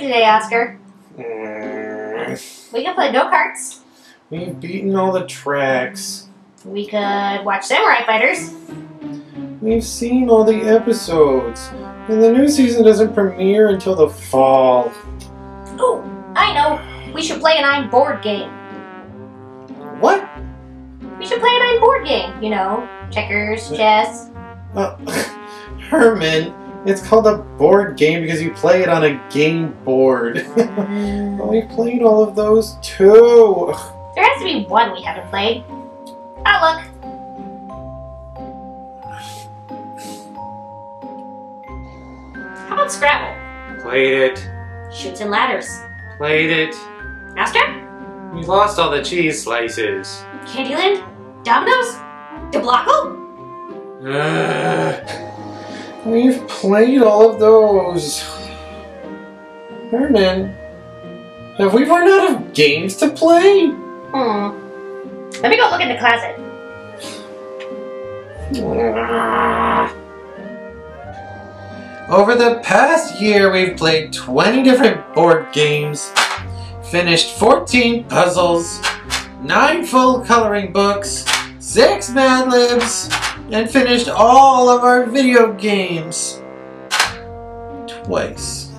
today, Oscar? Mm, We can play go karts. We've beaten all the tracks. We could watch Samurai Fighters. We've seen all the episodes. And the new season doesn't premiere until the fall. Oh, I know. We should play an I'm board game. What? We should play an I'm board game. You know, checkers, chess. Uh, Herman, it's called a board game because you play it on a game board. Mm, We've played all of those too. there has to be one we haven't played. Oh, look. How about Scrabble? Played it. Chutes and ladders. Played it. Mousetrap? We lost all the cheese slices. Candyland? Dominoes? Deblocko? Ugh. We've played all of those. Herman, have we run out of games to play? Hmm. Let me go look in the closet. Over the past year, we've played 20 different board games, finished 14 puzzles, 9 full coloring books, 6 Mad Libs, and finished all of our video games. Twice.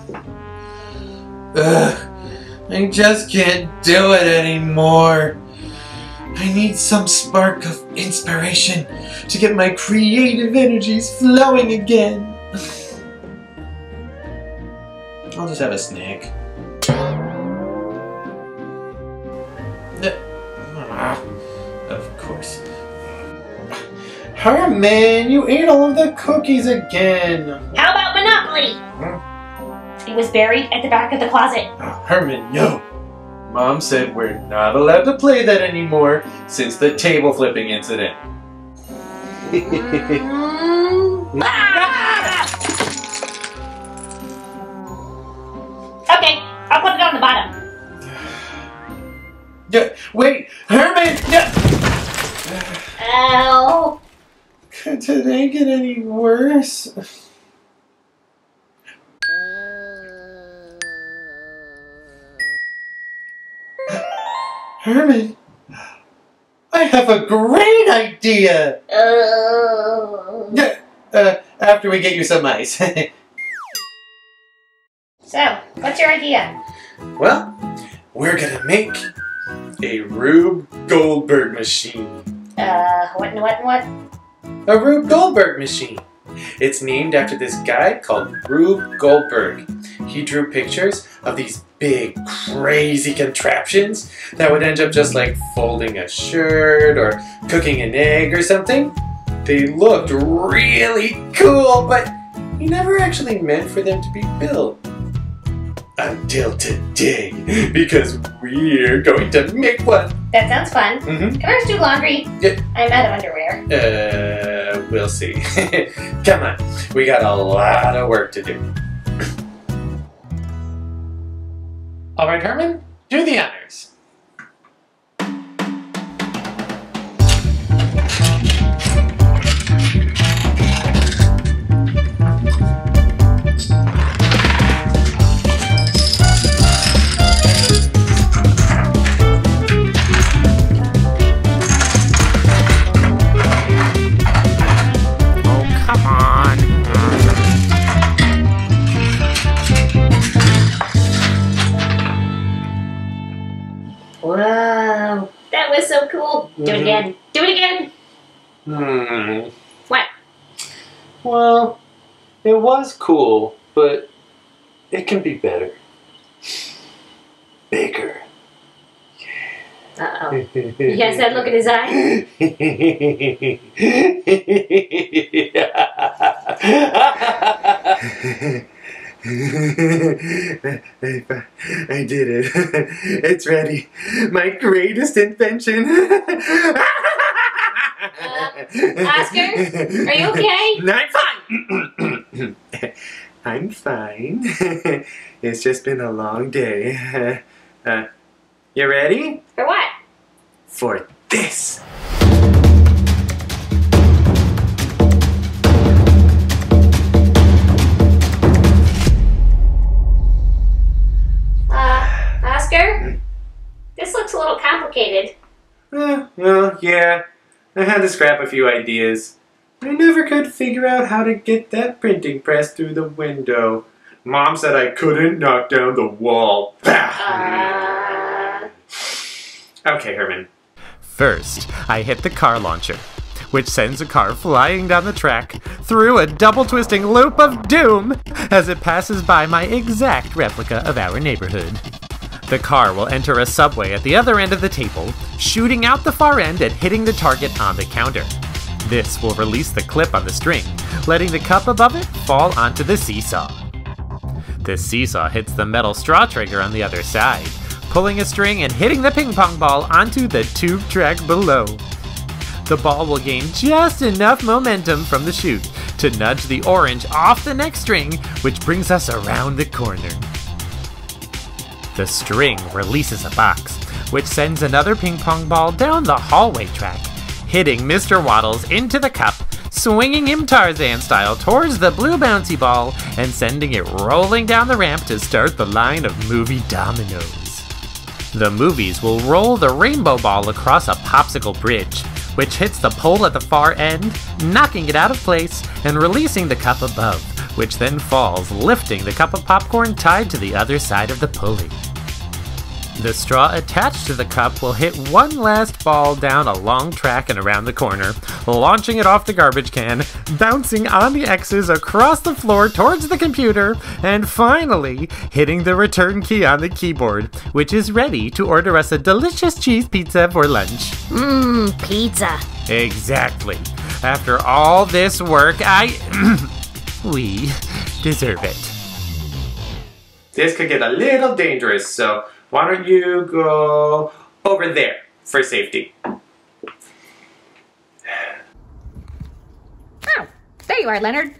Ugh, I just can't do it anymore. I need some spark of inspiration to get my creative energies flowing again. I'll just have a snack. Herman, you ate all of the cookies again. How about Monopoly? It was buried at the back of the closet. Oh, Herman, no. Mom said we're not allowed to play that anymore since the table flipping incident. Mm. Ah! Okay, I'll put it on the bottom. Yeah, wait, Herman! Yeah. Ow. Could today get any worse? Herman, I have a great idea! Oh. Yeah, uh, after we get you some ice. So, what's your idea? well, we're gonna make a Rube Goldberg machine. Uh, what and what and what? A Rube Goldberg machine. It's named after this guy called Rube Goldberg. He drew pictures of these big, crazy contraptions that would end up just like folding a shirt or cooking an egg or something. They looked really cool, but he never actually meant for them to be built. Until today, because we're going to make one. That sounds fun. Mm-hmm. Can ours do laundry? Yeah. I'm out of underwear. Uh, we'll see. Come on, we got a lot of work to do. All right, Herman, do the honors. Whoa. That was so cool. Do it Mhm. again. Do it again. Hmm. What? Well, it was cool, but it can be better. Bigger. Uh-oh. He has that look in his eye. I, I did it. It's ready. My greatest invention. Oscar, are you okay? I'm fine. I'm fine. it's just been a long day. Uh, you ready? For what? For this. I had to scrap a few ideas. I never could figure out how to get that printing press through the window. Mom said I couldn't knock down the wall. Uh, Okay, Herman. First, I hit the car launcher, which sends a car flying down the track through a double twisting loop of doom as it passes by my exact replica of our neighborhood. The car will enter a subway at the other end of the table, shooting out the far end and hitting the target on the counter. This will release the clip on the string, letting the cup above it fall onto the seesaw. The seesaw hits the metal straw trigger on the other side, pulling a string and hitting the ping pong ball onto the tube track below. The ball will gain just enough momentum from the chute to nudge the orange off the next string, which brings us around the corner. The string releases a box, which sends another ping pong ball down the hallway track, hitting Mr. Waddles into the cup, swinging him Tarzan style towards the blue bouncy ball, and sending it rolling down the ramp to start the line of movie dominoes. The movies will roll the rainbow ball across a popsicle bridge, which hits the pole at the far end, knocking it out of place and releasing the cup above, which then falls, lifting the cup of popcorn tied to the other side of the pulley. The straw attached to the cup will hit one last ball down a long track and around the corner, launching it off the garbage can, bouncing on the X's across the floor towards the computer, and finally hitting the return key on the keyboard, which is ready to order us a delicious cheese pizza for lunch. Mmm, pizza. Exactly. After all this work, I. we deserve it. This could get a little dangerous, so why don't you go over there for safety? Oh, there you are, Leonard.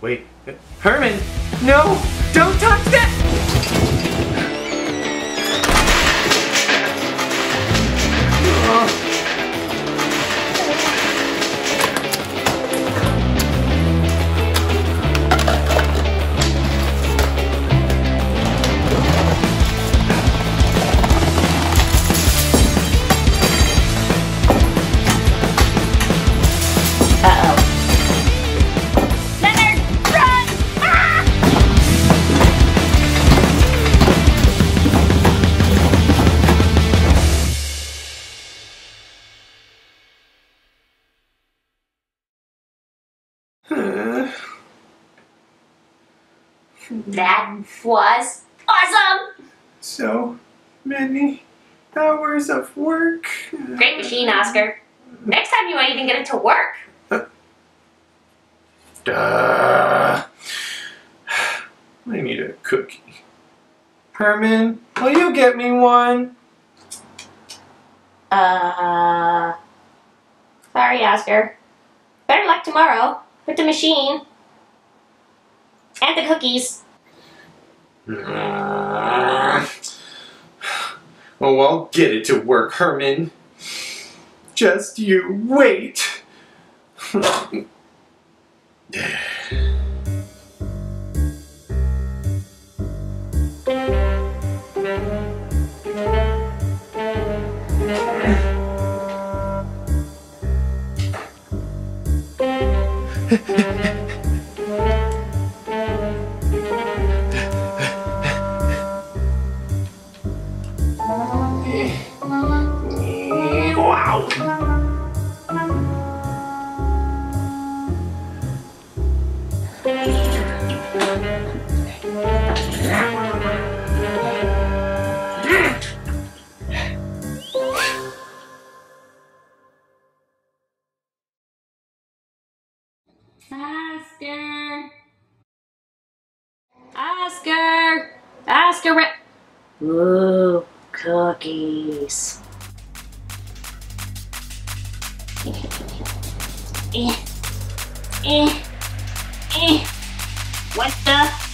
Wait, Herman, no, don't touch that! That was awesome! So many hours of work. Great machine, Oscar. Next time you might even get it to work. Duh. I need a cookie. Herman, will you get me one? Uh. Sorry, Oscar. Better luck tomorrow with the machine. And the cookies. Oh, I'll get it to work, Herman. Just you wait. Oscar! Oscar! Oscar! Ooh, cookies. Eh, eh, eh. What the?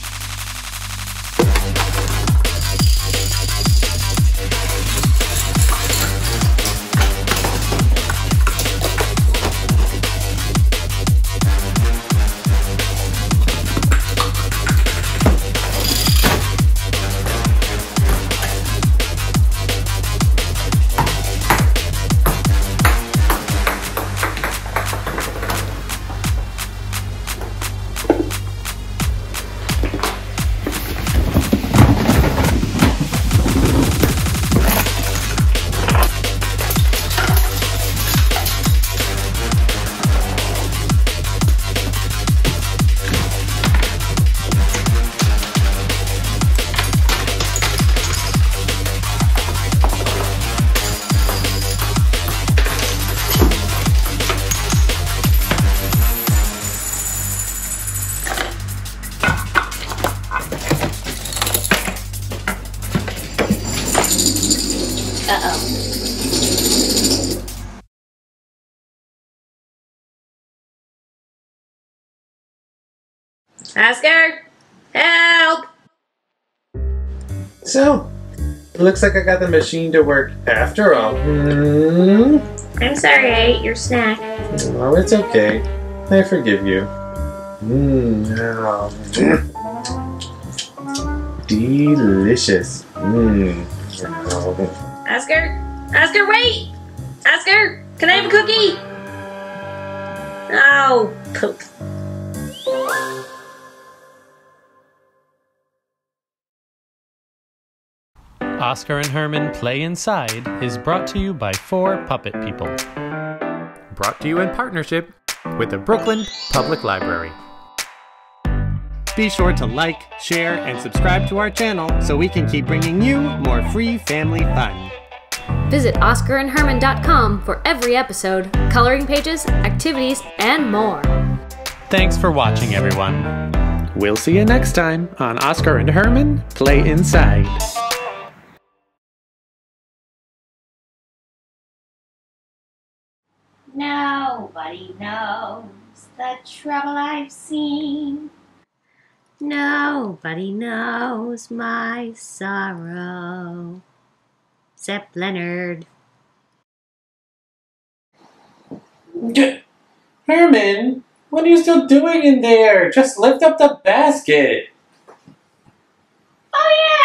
Oscar, help! So, looks like I got the machine to work after all. Hmm. I'm sorry I ate your snack. Oh, it's okay. I forgive you. Mmm. Delicious. Mmm. Oscar? Oscar, wait! Oscar, can I have a cookie? Oh, poop. Oscar and Herman Play Inside is brought to you by four puppet people. Brought to you in partnership with the Brooklyn Public Library. Be sure to like, share, and subscribe to our channel so we can keep bringing you more free family fun. Visit OscarandHerman.com for every episode, coloring pages, activities, and more. Thanks for watching, everyone. We'll see you next time on Oscar and Herman Play Inside. Nobody knows the trouble I've seen. Nobody knows my sorrow. Except Leonard. Herman, what are you still doing in there? Just lift up the basket. Oh